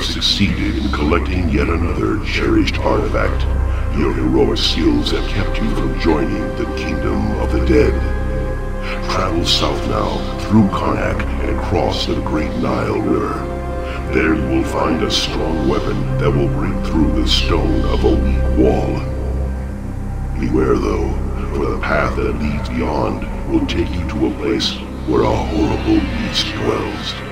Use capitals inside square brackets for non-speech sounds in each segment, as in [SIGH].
have succeeded in collecting yet another cherished artifact. Your heroic skills have kept you from joining the Kingdom of the Dead. Travel south now, through Karnak, and cross the Great Nile River. There you will find a strong weapon that will break through the stone of a weak wall. Beware though, for the path that leads beyond will take you to a place where a horrible beast dwells.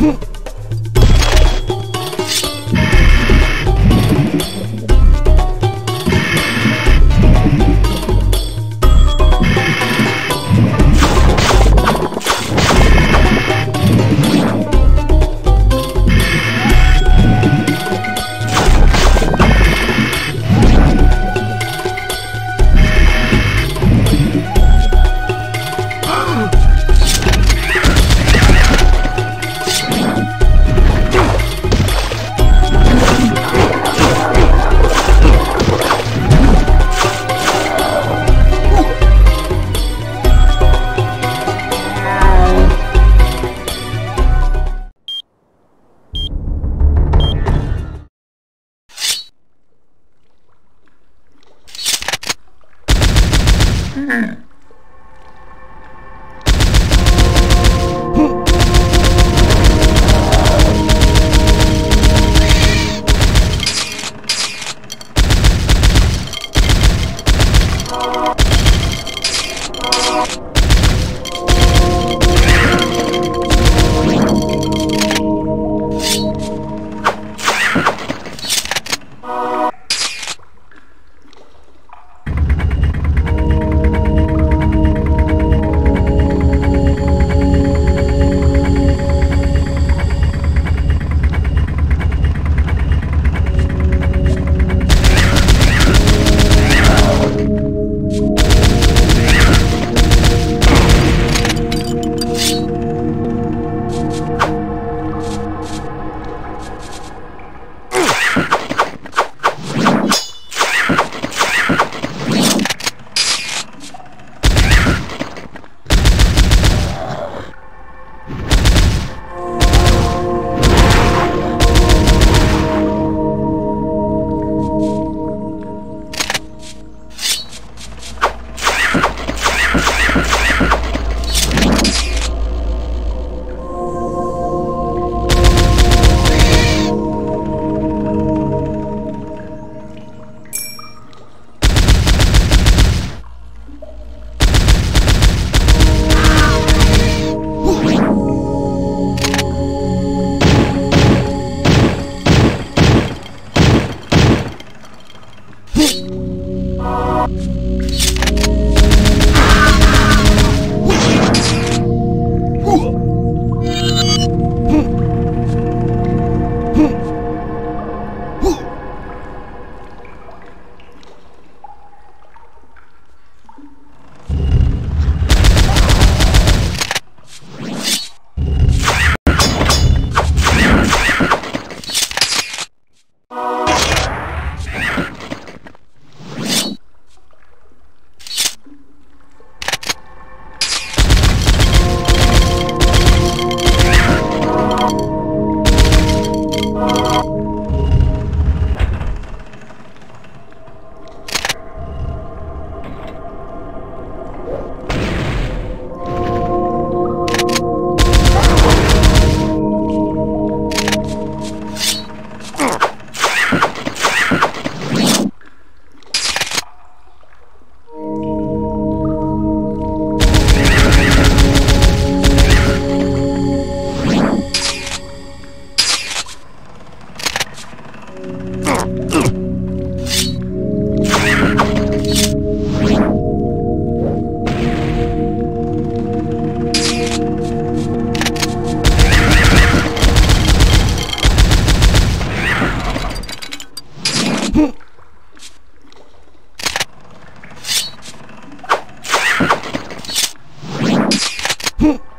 哼 [LAUGHS] Yeah. [LAUGHS]